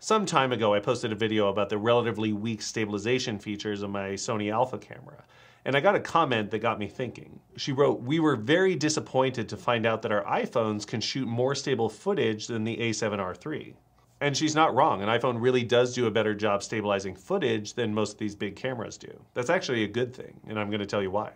Some time ago, I posted a video about the relatively weak stabilization features of my Sony Alpha camera, and I got a comment that got me thinking. She wrote, We were very disappointed to find out that our iPhones can shoot more stable footage than the A7R3. And she's not wrong. An iPhone really does do a better job stabilizing footage than most of these big cameras do. That's actually a good thing, and I'm going to tell you why.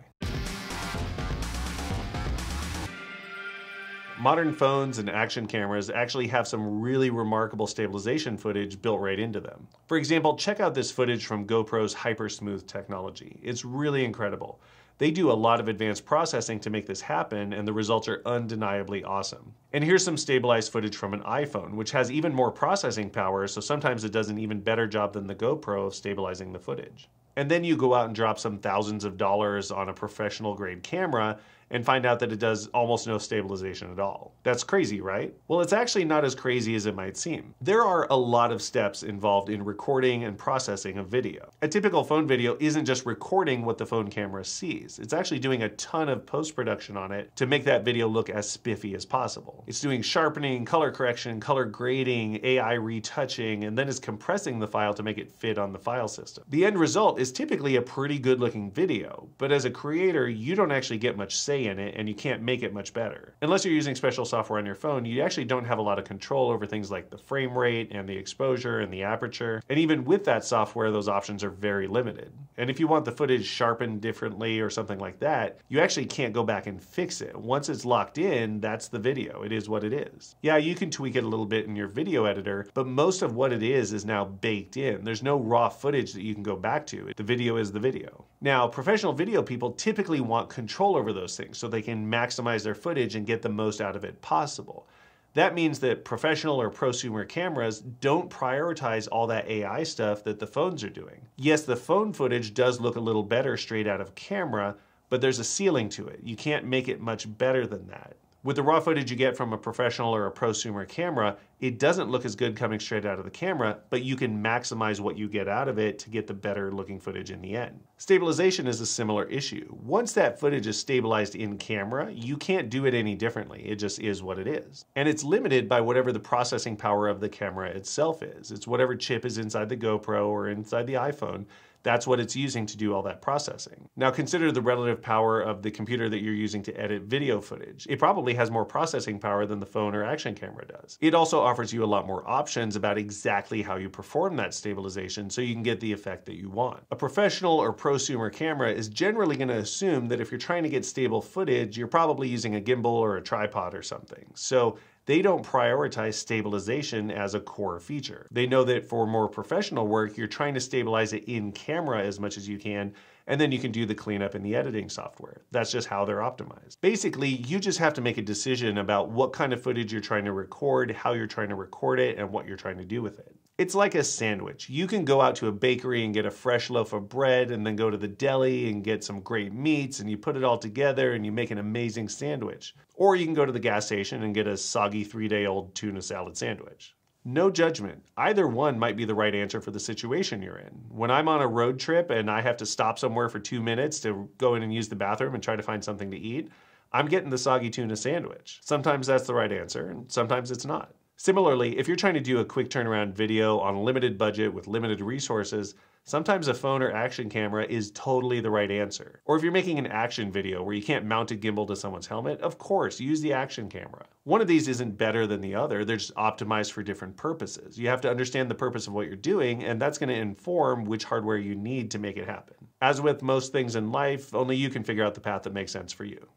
Modern phones and action cameras actually have some really remarkable stabilization footage built right into them. For example, check out this footage from GoPro's HyperSmooth technology. It's really incredible. They do a lot of advanced processing to make this happen, and the results are undeniably awesome. And here's some stabilized footage from an iPhone, which has even more processing power, so sometimes it does an even better job than the GoPro of stabilizing the footage. And then you go out and drop some thousands of dollars on a professional grade camera, and find out that it does almost no stabilization at all. That's crazy, right? Well, it's actually not as crazy as it might seem. There are a lot of steps involved in recording and processing a video. A typical phone video isn't just recording what the phone camera sees. It's actually doing a ton of post-production on it to make that video look as spiffy as possible. It's doing sharpening, color correction, color grading, AI retouching, and then it's compressing the file to make it fit on the file system. The end result is typically a pretty good looking video, but as a creator, you don't actually get much say in it and you can't make it much better. Unless you're using special software on your phone, you actually don't have a lot of control over things like the frame rate and the exposure and the aperture. And even with that software, those options are very limited. And if you want the footage sharpened differently or something like that, you actually can't go back and fix it. Once it's locked in, that's the video. It is what it is. Yeah, you can tweak it a little bit in your video editor, but most of what it is is now baked in. There's no raw footage that you can go back to. The video is the video. Now, professional video people typically want control over those things so they can maximize their footage and get the most out of it possible. That means that professional or prosumer cameras don't prioritize all that AI stuff that the phones are doing. Yes, the phone footage does look a little better straight out of camera, but there's a ceiling to it. You can't make it much better than that. With the raw footage you get from a professional or a prosumer camera, it doesn't look as good coming straight out of the camera, but you can maximize what you get out of it to get the better looking footage in the end. Stabilization is a similar issue. Once that footage is stabilized in camera, you can't do it any differently. It just is what it is. And it's limited by whatever the processing power of the camera itself is. It's whatever chip is inside the GoPro or inside the iPhone that's what it's using to do all that processing. Now consider the relative power of the computer that you're using to edit video footage. It probably has more processing power than the phone or action camera does. It also offers you a lot more options about exactly how you perform that stabilization so you can get the effect that you want. A professional or prosumer camera is generally going to assume that if you're trying to get stable footage, you're probably using a gimbal or a tripod or something. So they don't prioritize stabilization as a core feature. They know that for more professional work, you're trying to stabilize it in camera as much as you can, and then you can do the cleanup in the editing software. That's just how they're optimized. Basically, you just have to make a decision about what kind of footage you're trying to record, how you're trying to record it, and what you're trying to do with it. It's like a sandwich. You can go out to a bakery and get a fresh loaf of bread and then go to the deli and get some great meats and you put it all together and you make an amazing sandwich. Or you can go to the gas station and get a soggy three day old tuna salad sandwich. No judgment. Either one might be the right answer for the situation you're in. When I'm on a road trip and I have to stop somewhere for two minutes to go in and use the bathroom and try to find something to eat, I'm getting the soggy tuna sandwich. Sometimes that's the right answer, and sometimes it's not. Similarly, if you're trying to do a quick turnaround video on a limited budget with limited resources, sometimes a phone or action camera is totally the right answer. Or if you're making an action video where you can't mount a gimbal to someone's helmet, of course, use the action camera. One of these isn't better than the other, they're just optimized for different purposes. You have to understand the purpose of what you're doing, and that's going to inform which hardware you need to make it happen. As with most things in life, only you can figure out the path that makes sense for you.